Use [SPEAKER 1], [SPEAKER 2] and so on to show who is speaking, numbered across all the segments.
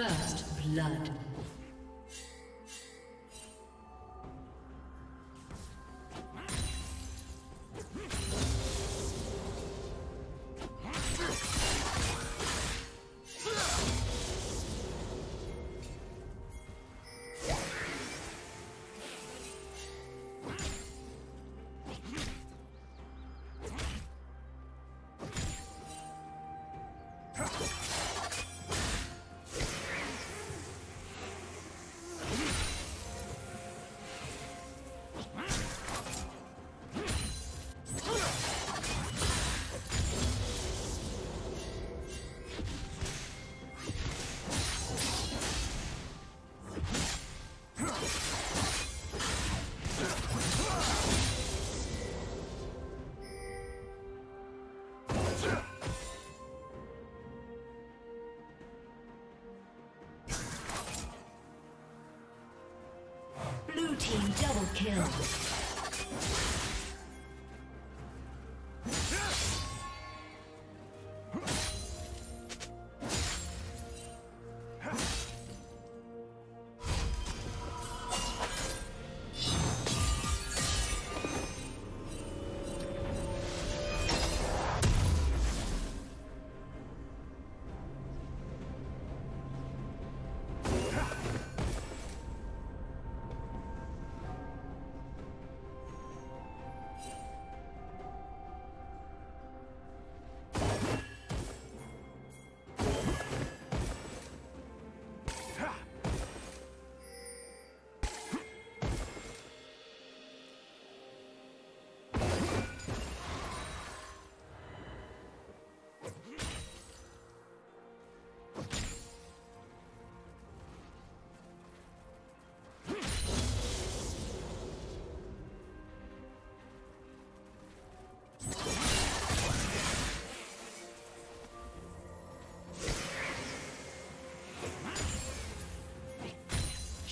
[SPEAKER 1] First blood. Kill.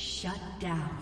[SPEAKER 1] Shut down.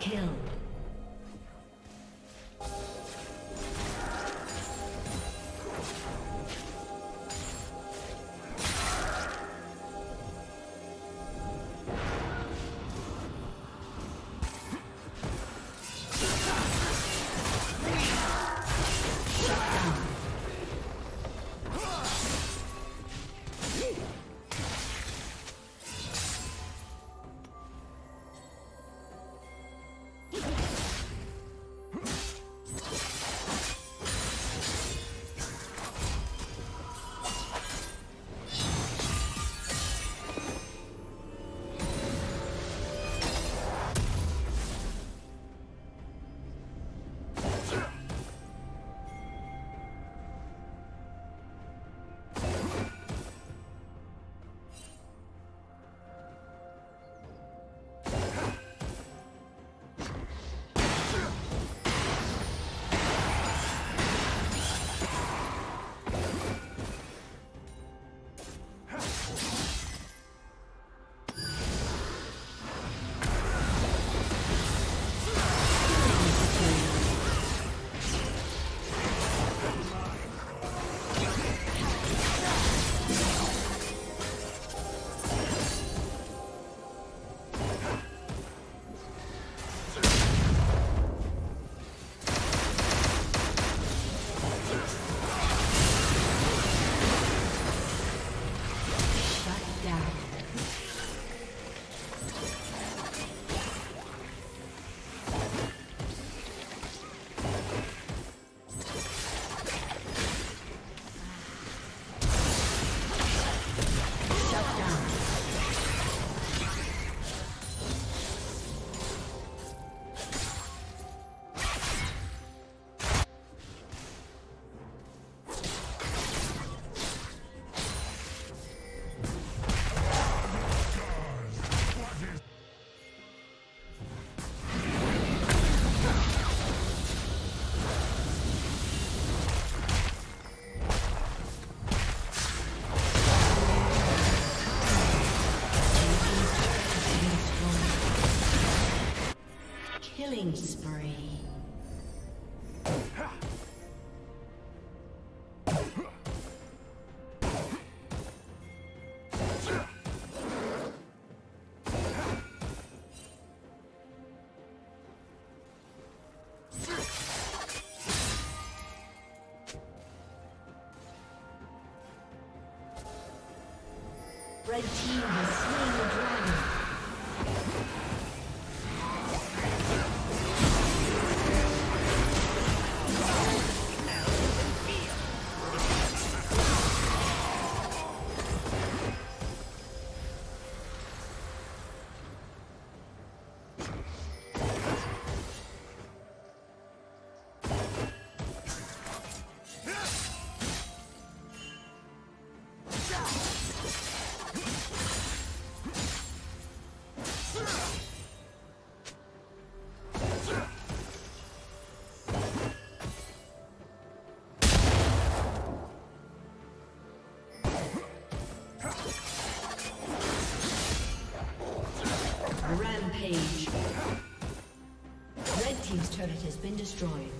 [SPEAKER 1] Kill. Red team destroyed.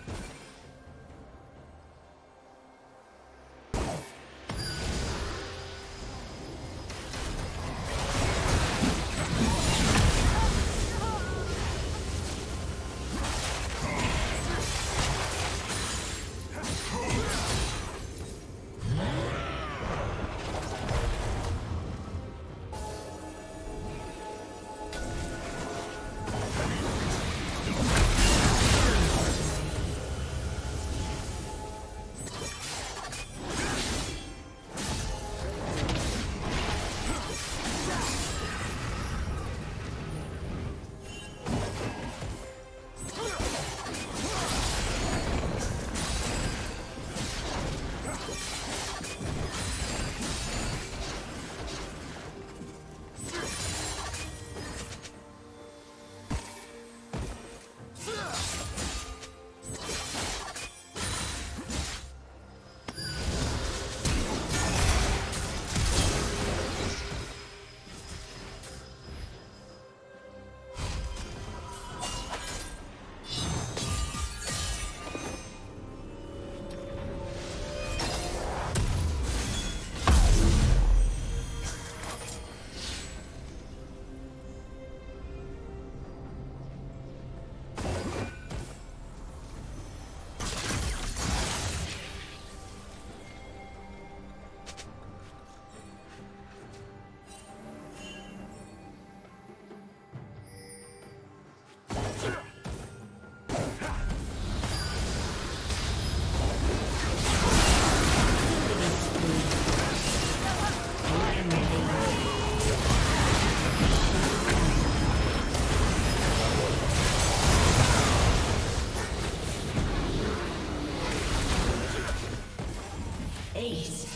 [SPEAKER 1] Ace.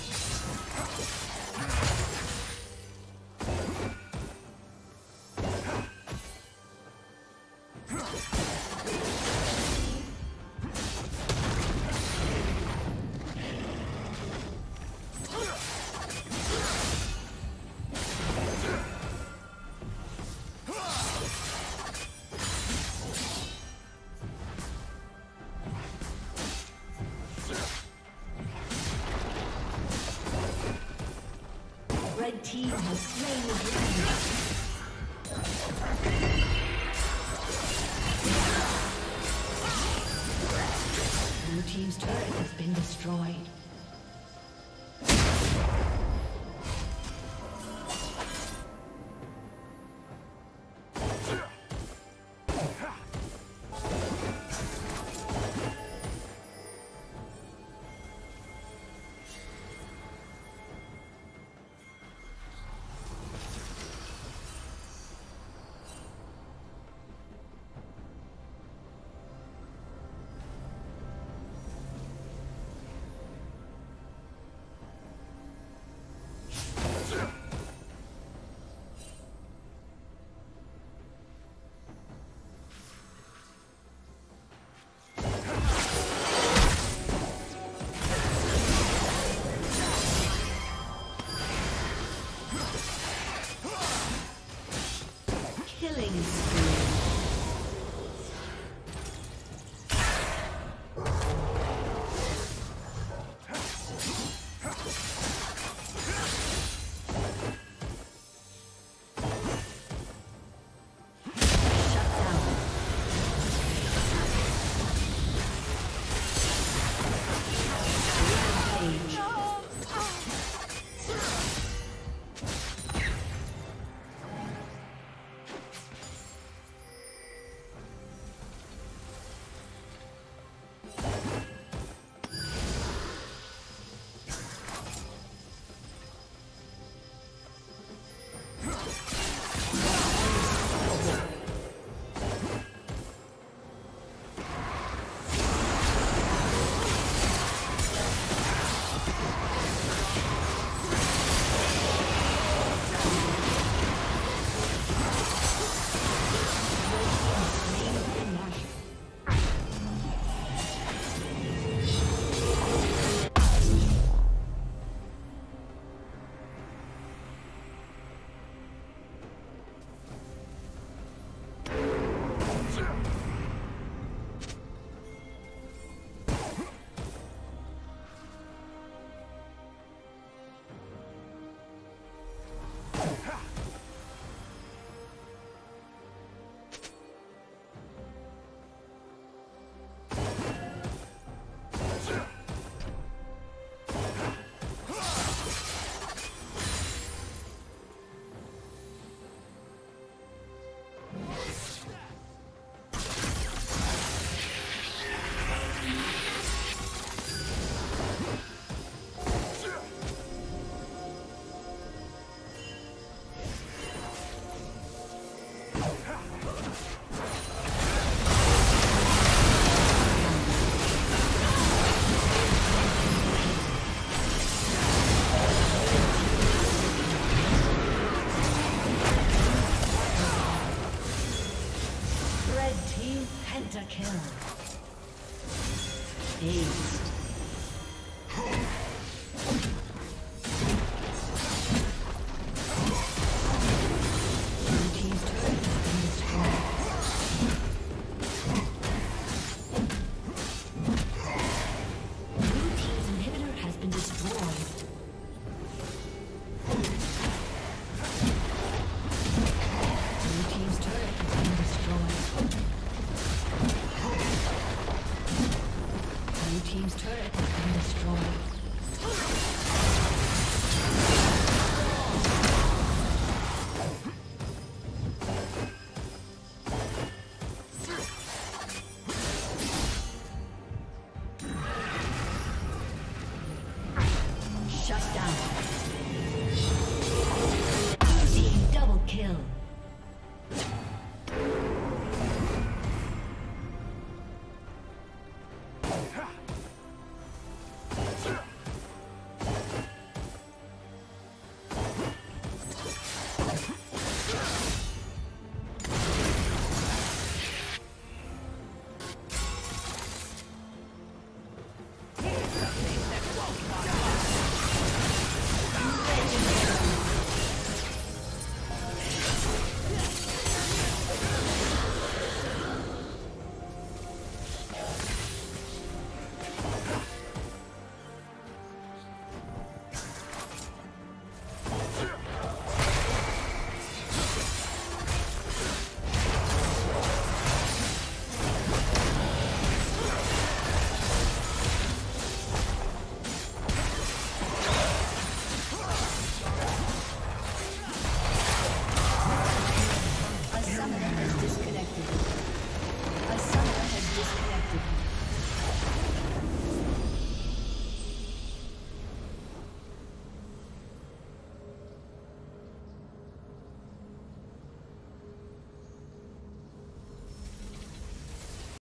[SPEAKER 1] Team has slain the. Blue team's turret has been destroyed. Penta kill. Ace.